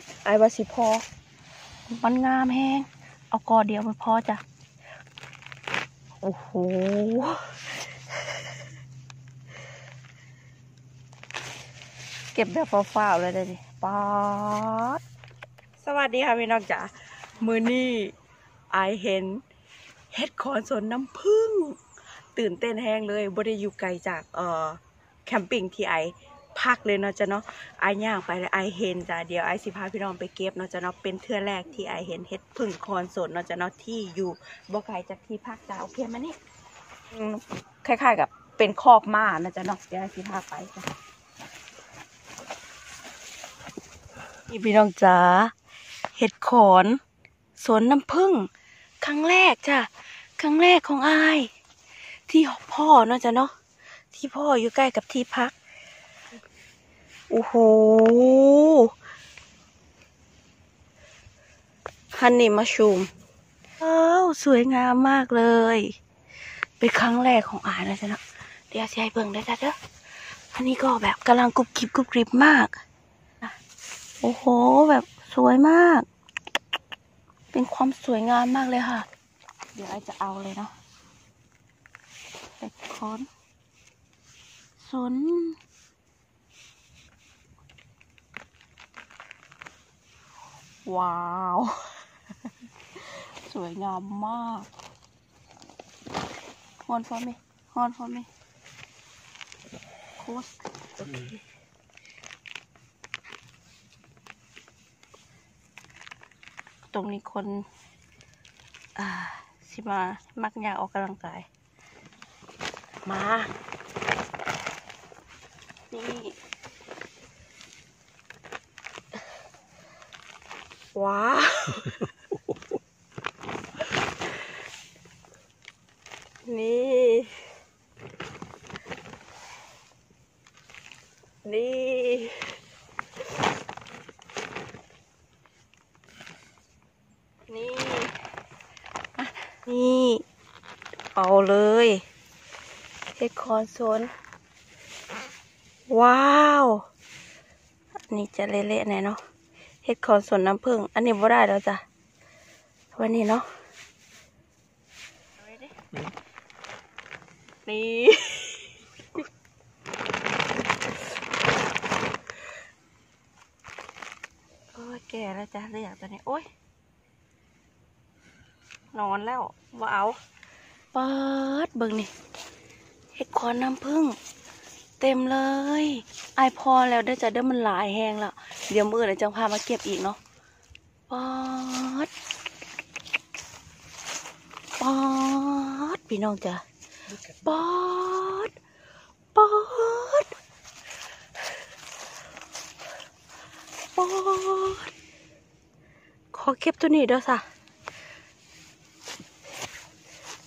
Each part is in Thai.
ดไอ้วาสิพอ มันงามแฮงเอากอเดียวมันพอจ้ะ โอ้โห เก็บแบบเฝ้าๆเลยได้ดิป๊าดสวัสดีค่ะพี่น้องจ๋า มือนี่ไอเห็นเฮ็ดคอนสนน้ำผึ้งตื่นเต้นแห้งเลยบ่ได้อยู่ไกลจากเอ่อแคมปิ้งที่ไอ พักเลยเนาะจ้ะเนาะไอย่างไปแล้วไอเห็นจ้ะเดี๋ยวไอสิพาพี่น้องไปเก็บเนาะจ้ะเนาะเป็นเทื่อแรกที่ไอเห็นเฮ็ดผึ้งคอนสวนเนาะจ้ะเนาะที่อยู่บ่ไกลจากที่พักจ้ะโอเคไหมนี่คล้ายๆกับเป็นคอกม้านะจ้ะเนาะเดี๋ยวไอสิพาไปจ้ะนี่พี่น้องจ๋าเห็ดขอนสวนน้ำผึ้งครั้งแรกจ้ะครั้งแรกของอาย ที่พ่อเนาะจ้ะเนาะที่พ่ออยู่ใกล้กับที่พัก โอ้โหฮันนี่มาชูมว้าวสวยงามมากเลย เป็นครั้งแรกของอายนะจ๊ะเนาะเดี๋ยวจะให้เบิ่งได้จ้ะเด้ออันนี้ก็แบบกำลังกรุบกริบกรุบกริบมากโอ้โห แบบสวยมาก เป็นความสวยงามมากเลยค่ะ เดี๋ยวไอจะเอาเลยเนาะเป็ดคอนสน ว้าว สวยงามมากฮอนฟอร์มีฮอนฟอร์มีโคสตรงนี้คนอ่าสิมามักอยากออกกำลังกาย มา นี่ ว้าว นี่ นี่ นี่ นี่ เอาเลยเฮ็ดคอนโซนว้าวนนี้จะเละๆหน่อยเนาะ เฮ็ดคอนโซนน้ำผึ้งอันนี้บ่ได้แล้วจ้ะวันนี้เนาะนี่โอ้ยแก่แล้วจ้ะเรียกตัวนี้โอ้ยนอนแล้วว่าเอาเปิดเบิ่งนี่เห็ดคอนน้ำผึ้ง เต็มเลยไอายพอแล้วได้จะเด้อมันหลายแหงแล้วเดี๋ยวมือเดี๋ยวจังพามาเก็บอีกเนาะปอดปอดพี่น้องจ้ะปอดปอดปอดขอเก็บตัวนี้เด้อสะ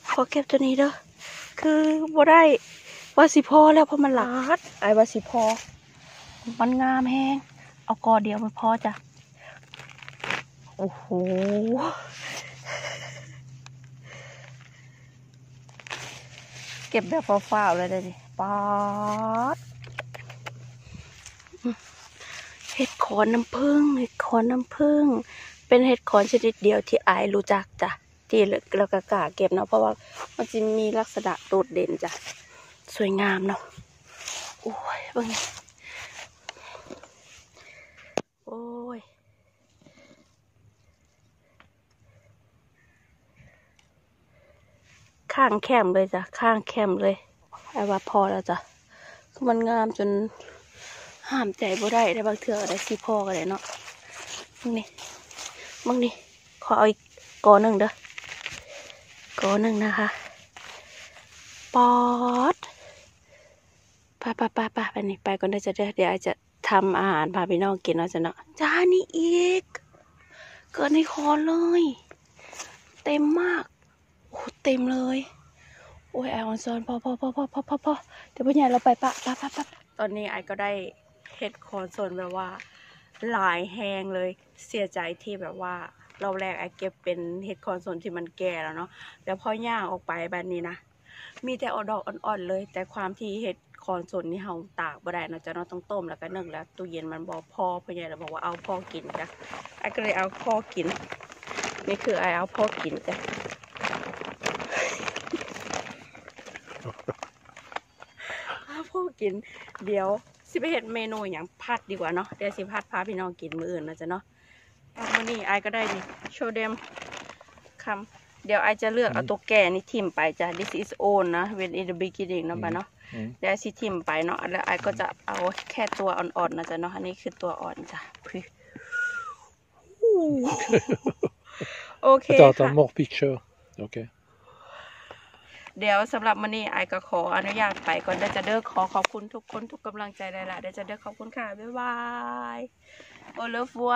ขอเก็บตัวนี้เด้อคือบ่ได้ ว่าสิพอแล้วเพราะมันหลาดไอ้ว่าสิพอ มันงามแฮงเอากอเดียวมันพอจ้ะ โอ้โหเก็บแบบเฝ้าๆเลยได้ดิป๊าดเห็ดขอนน้ำผึ้งเห็ดขอนน้ำผึ้งเป็นเห็ดขอนชนิดเดียวที่อายรู้จักจ้ะที่เราก็กล้าเก็บเนาะเพราะว่ามันจะมีลักษณะโดดเด่นจ้ะ สวยงามเนาะโอ้ยเบิ่งโอ้ยข้างแคมเลยจ้ะข้างแคมเลยไอ้ว่าพอแล้วจ้ะคือมันงามจนห้ามใจบ่ได้ได้บางเทื่อได้สิพ่อก็ได้เนาะมึงนี่มึงนี่ขอเอาอีกกอหนึ่งเด้อกอหนึ่งนะคะ ปอด ปไปไปไปไปนี่ไปก่อนเดี๋ยวจะเดี๋ยวเดี๋ยวจะทำอาหารพาพี่น้องกินเนาะจ้ะเนาะจ้านี่อีก เกิดในคอเลย เต็มมากโอ้เต็มเลย โอ้ยไอออนซอนพอพอพอพอพอพอพอเดี๋ยวพ่อใหญ่เราไปปะปะปะปะตอนนี้ไอก็ได้เห็ดคอนโซนแบบว่า หลายแหงเลยเสียใจที่แบบว่าเราแรกไอเก็บเป็นเห็ดคอนโซนที่มันแก่แล้วเนาะแล้วพอย่างออกไปแบบนี้นะมีแต่อดอกอ่อนๆเลย แต่ความที่เห็ด คอนสนนี่เฮาตากบ่ได้เนาะจ้ะเนาะต้องต้มแล้วก็นึ่งแล้วตู้เย็นมันบ่พอเพิ่นใหญ่เลยบอกว่าเอาพ่อกินจ้ะไอ้ก็เลยเอาพ่อกิน นี่คือไอ้เอาพ่อกินจ้ะเอาพอกิน เดี๋ยวสิไปเฮ็ดเมนูอย่างผัดดีกว่าเนาะเดี๋ยวสิผัดพาพี่น้องกินมื้ออื่นนะจ๊ะเนาะเอาหนี้ไอ้ก็ได้นี่โชว์เดมคำเดี๋ยวไอจะเลือกเอาตัวแก่นี่ทิมไปจ้ะ this is old นะ when in the beginning เนาะบ้าเนาะ เดี๋ยวสิทิมไปเนาะแล้วไอก็จะเอาแค่ตัวอ่อนๆนะจ๊ะเนาะอันนี้คือตัวอ่อนจ้ะพี่โอเค Attends, ค่ะ attends, more picture. Ok. เดี๋ยวสำหรับวันนี้ไอก็ขออนุญาตไปก่อนเดี๋ยวจะเด้อขอขอบคุณทุกคนทุกกำลังใจเลยล่ะเดี๋ยวจะเด้อขอบคุณค่ะบ๊ายบายโอเลฟัว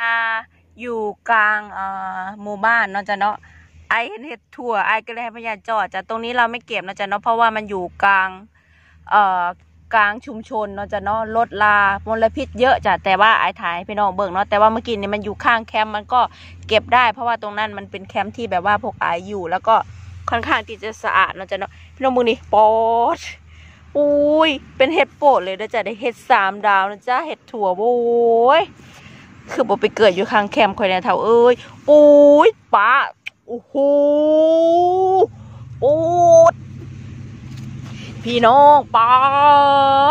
อ่าอยู่กลางเอ่อหมู่บ้านเนาะจ้ะเนาะ ไอเห็นเห็ดถั่วไอก็เลยให้พยาจอดจ้ะตรงนี้เราไม่เก็บนะจ้ะเนาะเพราะว่ามันอยู่กลางเอ่อกลางชุมชนเนาะจ้ะเนาะรถลามลพิษเยอะจ้ะแต่ว่าไอถ่ายให้พี่น้องเบิ่งเนาะแต่ว่าเมื่อกี้นี่มันอยู่ข้างแคมป์มันก็เก็บได้ เพราะว่าตรงนั้นมันเป็นแคมป์ที่แบบว่าพวกไออยู่ แล้วก็ค่อนข้างที่จะสะอาดเนาะจ้ะเนาะพี่น้องมึงนี่ปอดอุ้ยเป็นเห็ดโปรดเลยนะจ๊ะได้เห็ดสามดาวนะจ๊ะเห็ดถั่วโว้ยคือบอกไปเกิดอยู่ข้างแคมป์คอยในเท่าเอ้ยอุ้ยป้า โอ้โหปูด พี่น้องปา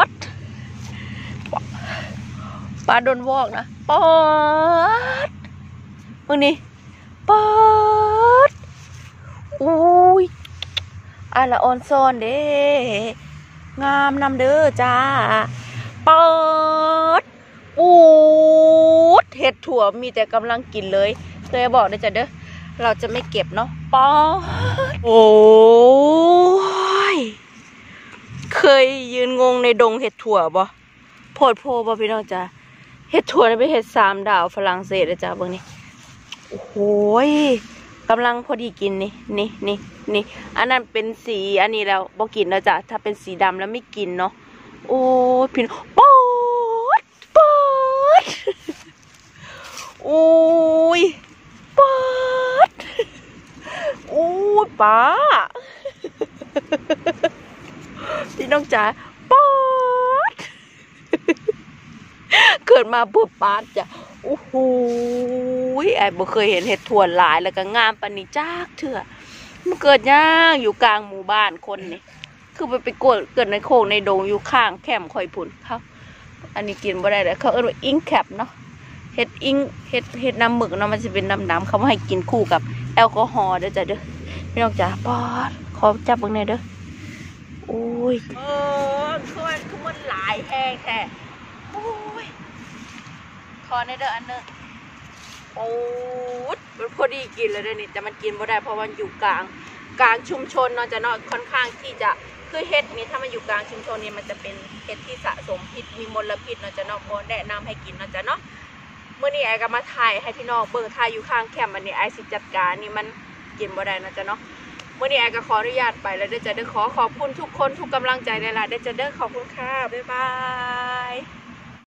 ดปาดโดนวอกนะปาดมึงนี่ปาดอุ้ยอาละออนซอนเด้งามนำเด้อจ้าปิดปูดเห็ดถั่วมีแต่กำลังกินเลยเลยบอกได้อจ้ะเด้อ เราจะไม่เก็บเนาะปอโอ้ย เคยยืนงงในดงเห็ดถั่วบ่โพดโพบ่พี่น้องจ้าเห็ดถั่วนี่เป็นเห็ดสามดาวฝรั่งเศสเลยจ้าเบิ่งนี่โอ้โหยกำลังพอดีกินนี่นี่นี่นี่อันนั้นเป็นสีอันนี้แล้วบ่กินแล้วจ้ะถ้าเป็นสีดำแล้วไม่กินเนาะโอ้พี่น้องปอดปอดโอ้ย ปอดโอ้ยป้าพี่น้องจ๋าปอดเกิดมาปุ๊บปาดจ้ะโอ้โหยไอ้บ่เคยเห็นเห็ดถั่วหลายแล้วก็งามปานนี้จ้ากเถื่อมันเกิดย่างอยู่กลางหมู่บ้านคนนี่คือไปไปกดเกิดในโคกในดงอยู่ข้างแคมป์คอยผุนเขาอันนี้กินบ่ได้เลยเขาเอิ้นว่าอิงแคปเนาะ เห็ดอิงเห็ดเห็ดน้ำหมึกเนาะมันจะเป็นน้ำๆเขาไม่ให้กินคู่กับแอลกอฮอล์เด้อจ้ะเด้อพี่น้องจ๋าปอดขอจับเบิ่งหน่อยเด้อโอ้ยเออคือมันคือมันหลายแห้งแท้โอ้ยขอในเด้ออันหนึงโอ้ยมันพอดีกินเลยเด้อนี่แต่มันกินบ่ได้เพราะมันอยู่กลางกลางชุมชนเนาะจะเนาะค่อนข้างที่จะคือเห็ดนี่ถ้ามันอยู่กลางชุมชนนี่มันจะเป็นเห็ดที่สะสมพิษมีมลพิษเนาะจะเนาะบ่แนะนำให้กินเนาะจะเนาะ เมื่อนี้ไอ้ก็มาถ่ายให้พี่น้องเบิ่งถ่ายอยู่ข้างแคมป์อันนี้ไอ้สิจัดการนี่มันเก็บบ่ได้นะจ๊ะเนาะเมื่อนี้ไอ้ก็ขออนุญาตไปแล้วเด้อจะเด้อขอขอบคุณทุกคนทุกกำลังใจเลยล่ะเด้อจะเด้อขอบคุณค่ะบ๊ายบาย